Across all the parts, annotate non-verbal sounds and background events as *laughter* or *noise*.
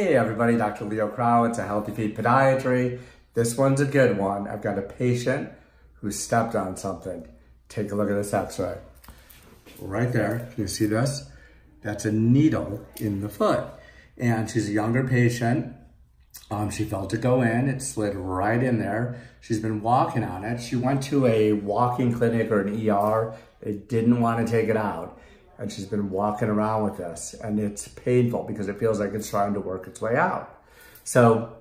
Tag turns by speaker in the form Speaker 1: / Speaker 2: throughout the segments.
Speaker 1: Hey everybody, Dr. Leo Crow. It's a Healthy Feet Podiatry. This one's a good one. I've got a patient who stepped on something. Take a look at this x-ray. Right there, can you see this? That's a needle in the foot. And she's a younger patient. Um, she felt it go in, it slid right in there. She's been walking on it. She went to a walking clinic or an ER. They didn't want to take it out and she's been walking around with this and it's painful because it feels like it's trying to work its way out. So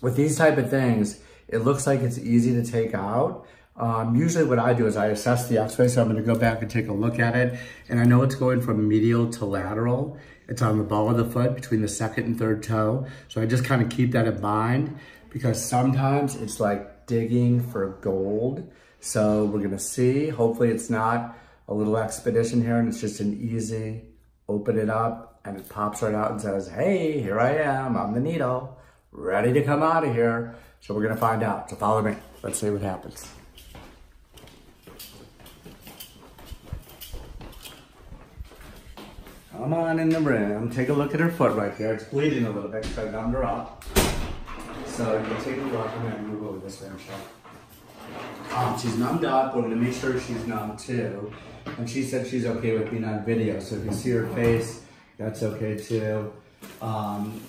Speaker 1: with these type of things, it looks like it's easy to take out. Um, usually what I do is I assess the x-ray, so I'm gonna go back and take a look at it. And I know it's going from medial to lateral. It's on the ball of the foot between the second and third toe. So I just kind of keep that in mind because sometimes it's like digging for gold. So we're gonna see, hopefully it's not a little expedition here and it's just an easy, open it up and it pops right out and says, hey, here I am, I'm the needle, ready to come out of here. So we're gonna find out, so follow me. Let's see what happens. Come on in the room, take a look at her foot right there. It's bleeding a little bit so I numbed her up. So you take a look, I'm gonna move over this way, Michelle. Um, she's numbed up, we're gonna make sure she's numb too. And she said she's okay with being on video. So if you see her face, that's okay too. Um,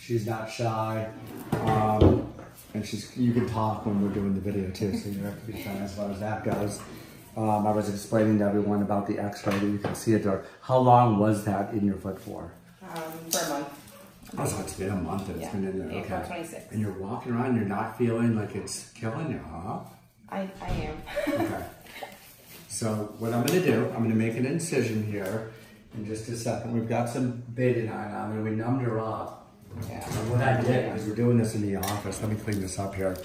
Speaker 1: she's not shy. Um, and she's you can talk when we're doing the video too, so you don't have to be shy as far as that goes. Um, I was explaining to everyone about the x-ray that you can see it there. How long was that in your foot for?
Speaker 2: Um, for a month.
Speaker 1: Oh, so it's been a month that it's
Speaker 2: Yeah,
Speaker 1: been in there.
Speaker 2: April
Speaker 1: okay.
Speaker 2: 26th.
Speaker 1: And you're walking around, and you're not feeling like it's killing you, huh?
Speaker 2: I, I am.
Speaker 1: Okay. So what I'm gonna do, I'm gonna make an incision here in just a second. We've got some betadine on there. We numbed her up.
Speaker 2: Yeah.
Speaker 1: And what I did, because we're doing this in the office, let me clean this up here.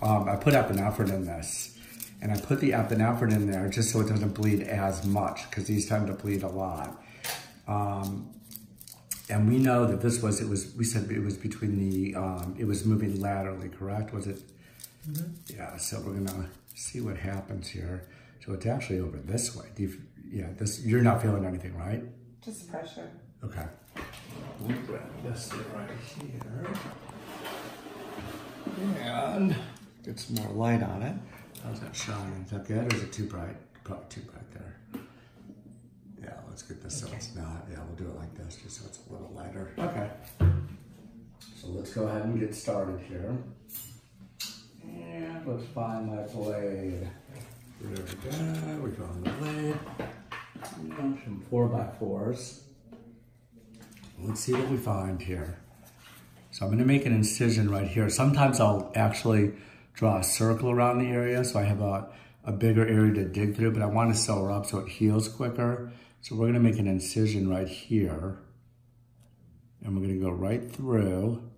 Speaker 1: Um, I put epinephrine in this. And I put the epinephrine in there just so it doesn't bleed as much, because these tend to bleed a lot. Um, and we know that this was, it was, we said it was between the, um, it was moving laterally, correct? Was it? Mm -hmm. Yeah, so we're gonna see what happens here. So it's actually over this way. Do you, yeah, this, you're not feeling anything, right?
Speaker 2: Just pressure.
Speaker 1: Okay. Let me grab this right here. And get some more light on it. How's that shining? Is that good or is it too bright? Probably too bright there. Yeah, let's get this so it's not. Yeah, we'll do it like this just so it's a little lighter. Okay. So let's go ahead and get started here. And let's find my blade. There we go. We found the blade. Some four by fours. Let's see what we find here. So I'm gonna make an incision right here. Sometimes I'll actually draw a circle around the area so I have a, a bigger area to dig through, but I wanna sew her up so it heals quicker. So we're gonna make an incision right here. And we're gonna go right through.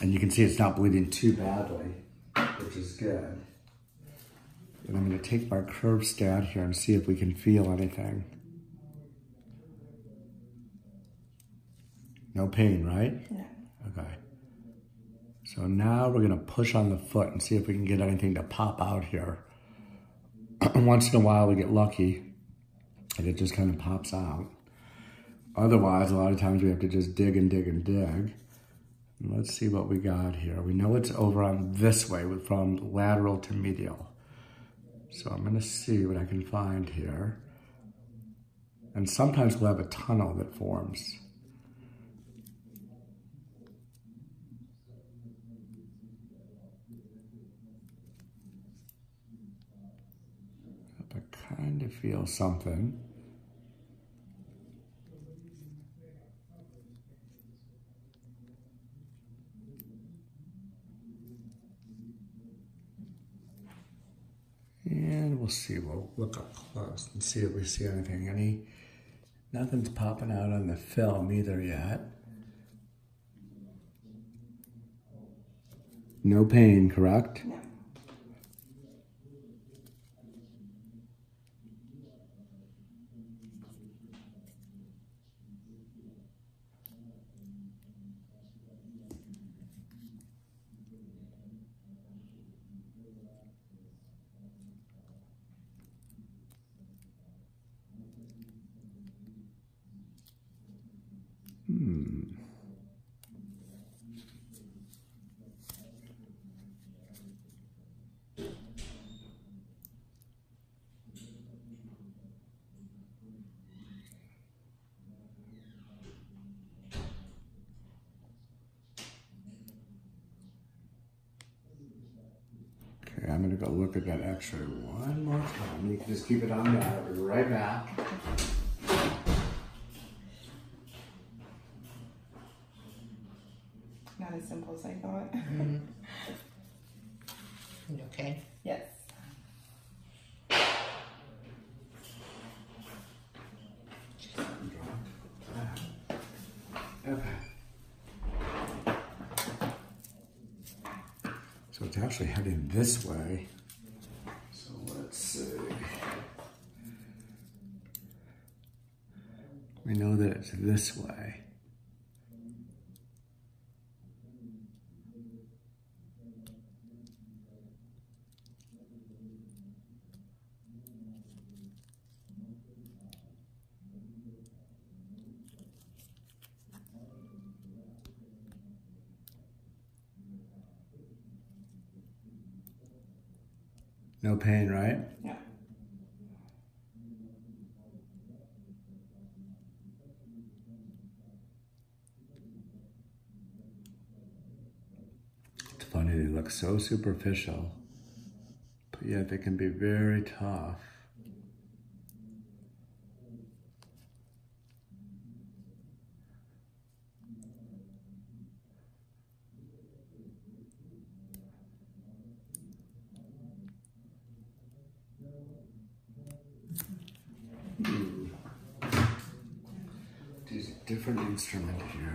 Speaker 1: And you can see it's not bleeding too badly, which is good. And I'm gonna take my curve stat here and see if we can feel anything. No pain, right?
Speaker 2: No.
Speaker 1: Okay. So now we're gonna push on the foot and see if we can get anything to pop out here. *clears throat* Once in a while we get lucky and it just kind of pops out. Otherwise, a lot of times we have to just dig and dig and dig. Let's see what we got here. We know it's over on this way from lateral to medial. So I'm gonna see what I can find here. And sometimes we'll have a tunnel that forms. I kind of feel something. And we'll see, we'll look up close and see if we see anything. Any, nothing's popping out on the film either yet. No pain, correct?
Speaker 2: No.
Speaker 1: Okay, I'm gonna go look at that x-ray one more time. You can just keep it on that. I'll be right back. Actually heading this way. So let's see. We know that it's this way. No pain, right?
Speaker 2: Yeah.
Speaker 1: It's funny, they look so superficial, but yet they can be very tough. Use a different instrument here.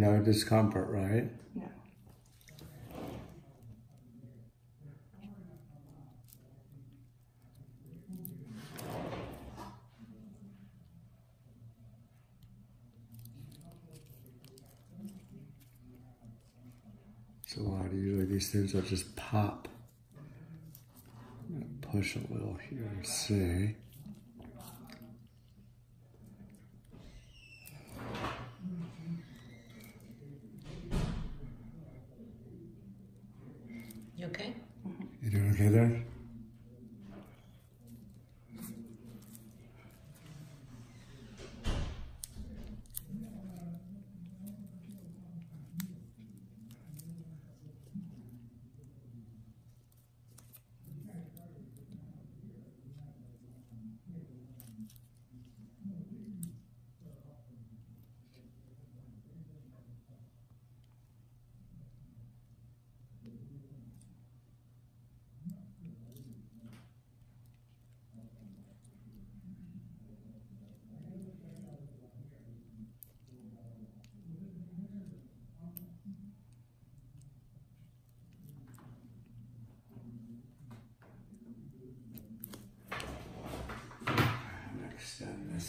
Speaker 1: No discomfort, right?
Speaker 2: No.
Speaker 1: So of usually these things will just pop. Push a little here and see.
Speaker 3: You okay?
Speaker 1: You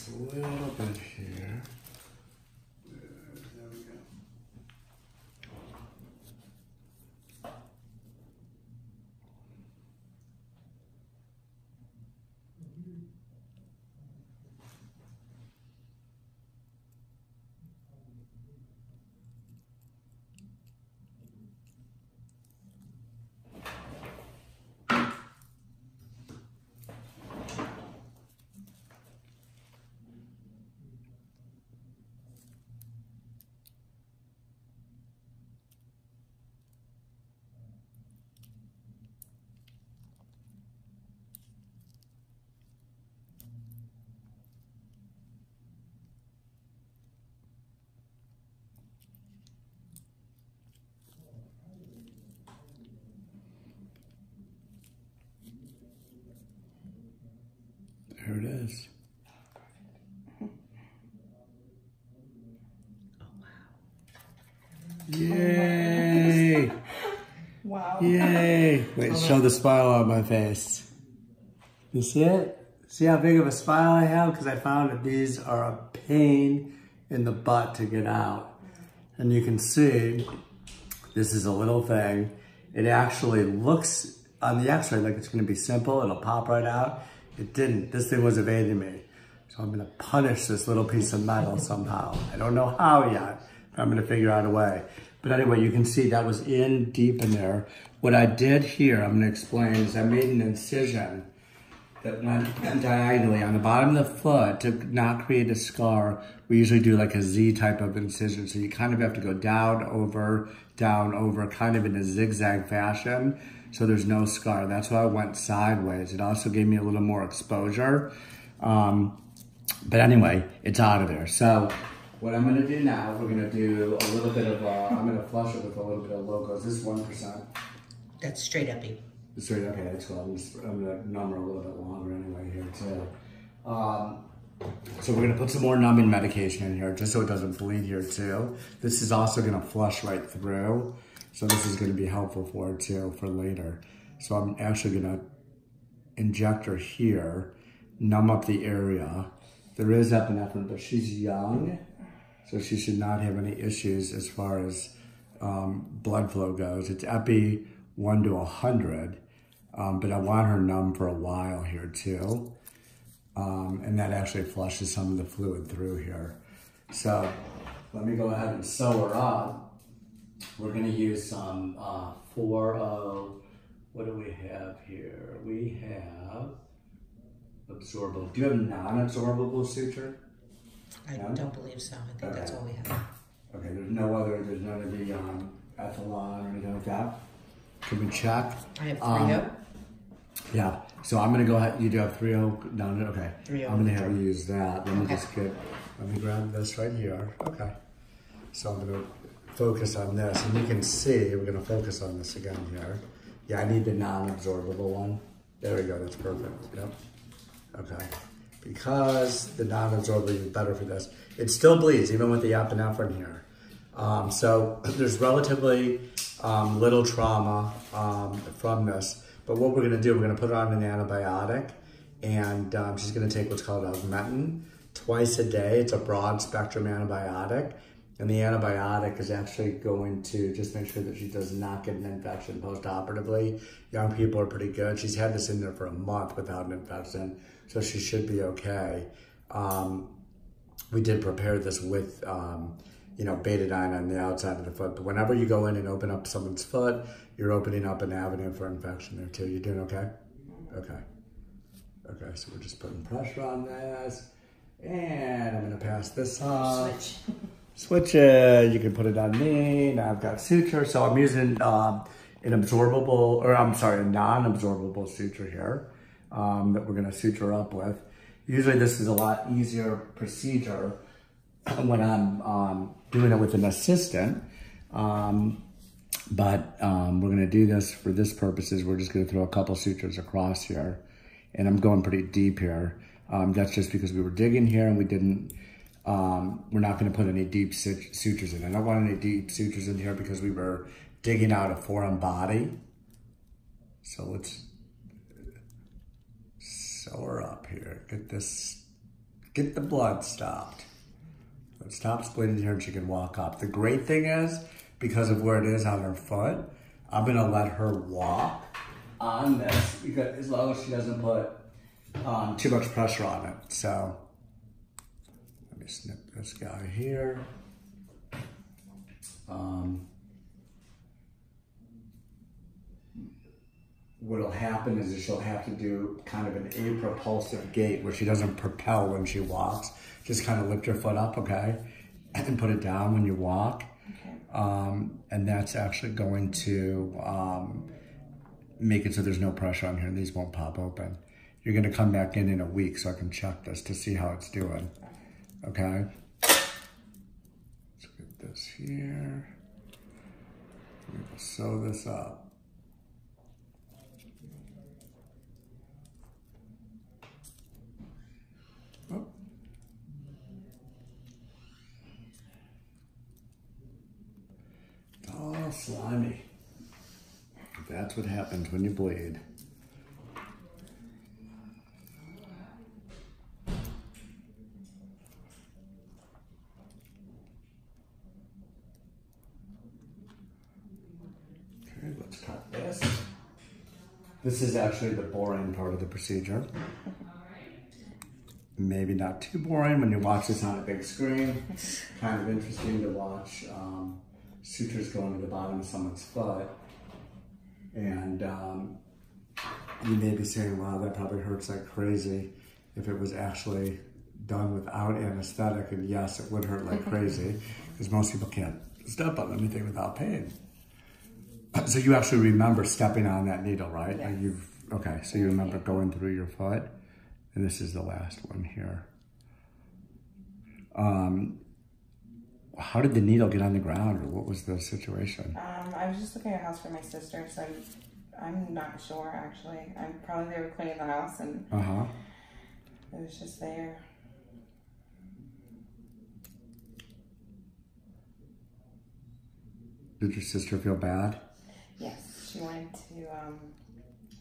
Speaker 1: A little bit here. Here it is. Yay!
Speaker 2: Wow.
Speaker 1: Yay! Wait, show the smile on my face. You see it? See how big of a smile I have? Because I found that these are a pain in the butt to get out. And you can see, this is a little thing. It actually looks on the x-ray like it's gonna be simple. It'll pop right out. It didn't. This thing was evading me. So I'm gonna punish this little piece of metal somehow. I don't know how yet. I'm gonna figure out a way. But anyway, you can see that was in deep in there. What I did here, I'm gonna explain, is I made an incision that went diagonally on the bottom of the foot to not create a scar. We usually do like a Z type of incision. So you kind of have to go down, over, down, over, kind of in a zigzag fashion. So there's no scar. That's why I went sideways. It also gave me a little more exposure. Um, but anyway, it's out of there. So what I'm gonna do now, is we're gonna do a little bit of, uh, I'm gonna flush it with a little bit of locos. This is 1%.
Speaker 3: That's straight uppy.
Speaker 1: Straight okay, that's cool. I'm, just, I'm gonna number a little bit longer anyway here too. Um, so we're gonna put some more numbing medication in here just so it doesn't bleed here too. This is also gonna flush right through. So this is gonna be helpful for her too for later. So I'm actually gonna inject her here, numb up the area. There is epinephrine, but she's young, so she should not have any issues as far as um, blood flow goes. It's epi one to a hundred, um, but I want her numb for a while here too. Um, and that actually flushes some of the fluid through here. So let me go ahead and sew her up. We're gonna use some uh, 4 what do we have here? We have absorbable. Do you have non-absorbable suture?
Speaker 3: I
Speaker 1: Yeah?
Speaker 3: don't believe so. I think that's all we have.
Speaker 1: Okay, there's no other, there's none of the um, Ethilon or anything like that? Can we check?
Speaker 3: I have
Speaker 1: Um,
Speaker 3: three O.
Speaker 1: Yeah, so I'm gonna go ahead, you do have three oh, no, no, okay.
Speaker 3: 3O.
Speaker 1: I'm gonna have you use that, let me
Speaker 3: Okay.
Speaker 1: just get, let me grab this right here, okay. So I'm gonna focus on this, and you can see, we're gonna focus on this again here. Yeah, I need the non-absorbable one. There we go, that's perfect, yep. Okay, because the non-absorbable is better for this. It still bleeds, even with the epinephrine here. Um, so *clears throat* there's relatively um, little trauma um, from this. But what we're gonna do, we're gonna put on an antibiotic and um, she's gonna take what's called augmentin twice a day. It's a broad spectrum antibiotic. And the antibiotic is actually going to just make sure that she does not get an infection post-operatively. Young people are pretty good. She's had this in there for a month without an infection, so she should be okay. Um, we did prepare this with, um, you know, betadine on the outside of the foot. But whenever you go in and open up someone's foot, you're opening up an avenue for infection there too. You doing okay? Okay. Okay, so we're just putting pressure on this. And I'm gonna pass this on.
Speaker 2: Switch. *laughs*
Speaker 1: Switch it. You can put it on me. Now I've got suture. So I'm using um, an absorbable, or I'm sorry, a non-absorbable suture here um, that we're gonna suture up with. Usually this is a lot easier procedure *clears throat* when I'm um, doing it with an assistant. Um, but um, we're gonna do this for this purposes. We're just gonna throw a couple sutures across here. And I'm going pretty deep here. Um, that's just because we were digging here and we didn't, um, we're not gonna put any deep sutures in. I don't want any deep sutures in here because we were digging out a foreign body. So let's sew her up here. Get this, get the blood stopped. Let's stop splitting here and she can walk up. The great thing is, because of where it is on her foot, I'm gonna let her walk on this because as long as she doesn't put um, too much pressure on it. So snip this guy here. Um, what'll happen is that she'll have to do kind of an apropulsive gait where she doesn't propel when she walks. Just kind of lift your foot up, okay? And put it down when you walk.
Speaker 2: Okay.
Speaker 1: Um, and that's actually going to um, make it so there's no pressure on here and these won't pop open. You're gonna come back in in a week so I can check this to see how it's doing, okay? Let's get this here. We will sew this up. Oh. Slimy. That's what happens when you bleed. This is actually the boring part of the procedure. Maybe not too boring when you watch this on a big screen. kind of interesting to watch um, sutures going to the bottom of someone's foot. And um, you may be saying, wow, that probably hurts like crazy if it was actually done without anesthetic. And yes, it would hurt like crazy because most people can't step on anything without pain. So you actually remember stepping on that needle, right?
Speaker 2: Yes.
Speaker 1: You've okay. So you remember going through your foot, and this is the last one here. Um, how did the needle get on the ground, or what was the situation?
Speaker 2: Um, I was just looking at a house for my sister, so I'm, I'm not sure actually. I'm probably they were cleaning the house and
Speaker 1: Uh huh.
Speaker 2: it was just there.
Speaker 1: Did your sister feel bad?
Speaker 2: She wanted to um,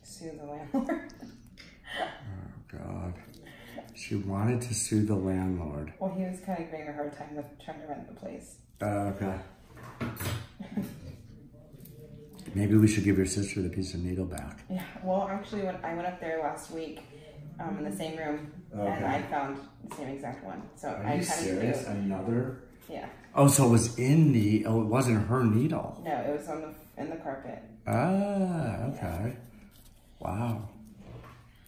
Speaker 2: sue the landlord.
Speaker 1: Oh God. She wanted to sue the landlord.
Speaker 2: well, he was kind of giving her a hard time with trying to rent the place.
Speaker 1: Uh, okay. Maybe we should give your sister the piece of needle back.
Speaker 2: Yeah. Well, actually, when I went up there last week, um, in the same room, and I found the same exact one. So
Speaker 1: Are
Speaker 2: I
Speaker 1: you serious? Another?
Speaker 2: Yeah.
Speaker 1: Oh, so it was in the. Oh, it wasn't her needle.
Speaker 2: No, it was on the in the carpet.
Speaker 1: Ah, okay. Wow.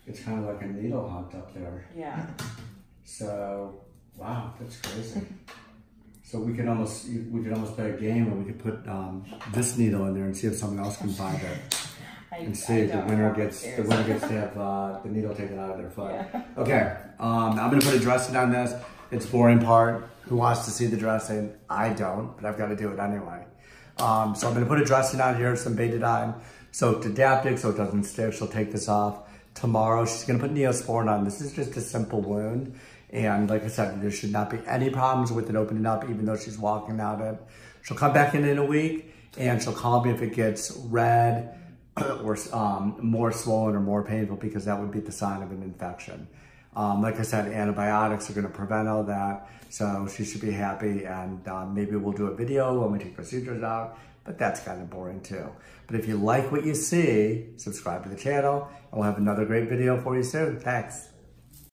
Speaker 1: It's kind of like a needle hooked up there.
Speaker 2: Yeah. *laughs*
Speaker 1: So, wow, that's crazy. so we could almost we could almost play a game where we could put um, this needle in there and see if someone else can find it *laughs*
Speaker 2: I,
Speaker 1: and see if the winner
Speaker 2: know.
Speaker 1: gets the winner gets to *laughs* have uh, the needle taken out of their foot.
Speaker 2: Yeah.
Speaker 1: Okay, um, I'm gonna put a dressing on this. It's boring part. Who wants to see the dressing? I don't, but I've got to do it anyway. Um, so I'm gonna put a dressing on here, some betadine, soaked adaptic so it doesn't stick. She'll take this off tomorrow. She's gonna put Neosporin on. This is just a simple wound. And like I said, there should not be any problems with it opening up, even though she's walking out it. She'll come back in in a week and she'll call me if it gets red *clears throat* or um, more swollen or more painful because that would be the sign of an infection. Um, like I said, antibiotics are going to prevent all that. So she should be happy and um, maybe we'll do a video when we take procedures out, but that's kind of boring too. But if you like what you see, subscribe to the channel and we'll have another great video for you soon. Thanks.